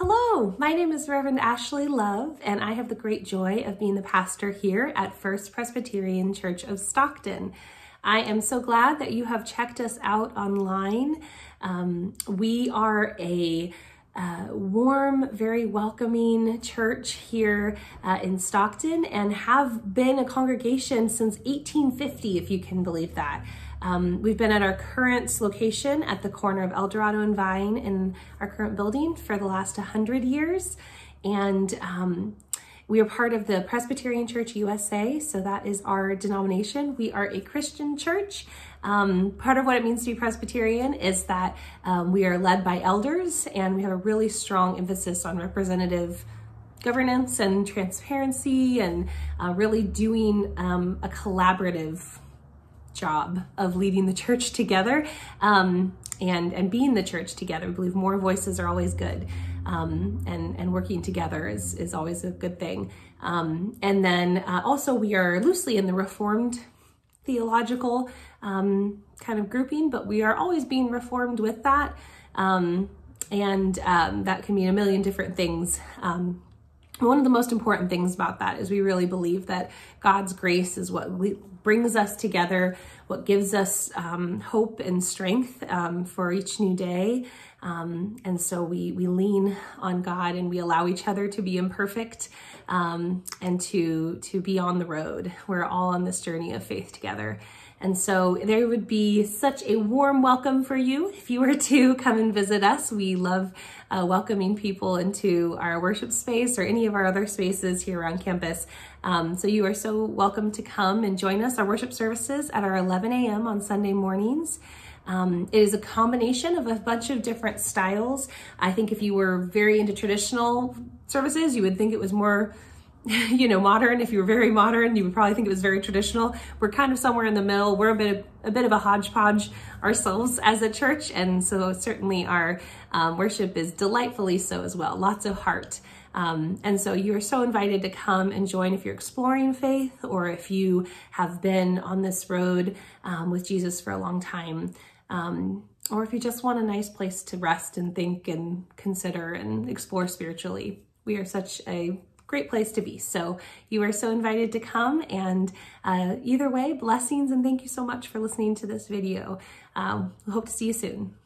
Hello, my name is Reverend Ashley Love, and I have the great joy of being the pastor here at First Presbyterian Church of Stockton. I am so glad that you have checked us out online. Um, we are a uh, warm, very welcoming church here uh, in Stockton and have been a congregation since 1850, if you can believe that. Um, we've been at our current location at the corner of El Dorado and Vine in our current building for the last 100 years. And um, we are part of the Presbyterian Church USA, so that is our denomination. We are a Christian church. Um, part of what it means to be Presbyterian is that um, we are led by elders and we have a really strong emphasis on representative governance and transparency and uh, really doing um, a collaborative job of leading the church together um, and, and being the church together. We believe more voices are always good. Um, and, and working together is, is always a good thing. Um, and then uh, also we are loosely in the Reformed theological um, kind of grouping, but we are always being reformed with that. Um, and um, that can mean a million different things. Um, one of the most important things about that is we really believe that God's grace is what brings us together, what gives us um, hope and strength um, for each new day. Um, and so we, we lean on God and we allow each other to be imperfect um, and to, to be on the road. We're all on this journey of faith together. And so there would be such a warm welcome for you if you were to come and visit us. We love uh, welcoming people into our worship space or any of our other spaces here around campus. Um, so you are so welcome to come and join us. Our worship services at our 11 a.m. on Sunday mornings. Um, it is a combination of a bunch of different styles. I think if you were very into traditional services, you would think it was more you know, modern. If you were very modern, you would probably think it was very traditional. We're kind of somewhere in the middle. We're a bit of, a bit of a hodgepodge ourselves as a church, and so certainly our um, worship is delightfully so as well. Lots of heart. Um, and so you are so invited to come and join if you're exploring faith or if you have been on this road um, with Jesus for a long time. Um, or if you just want a nice place to rest and think and consider and explore spiritually. We are such a great place to be. So you are so invited to come and uh, either way, blessings and thank you so much for listening to this video. Um, hope to see you soon.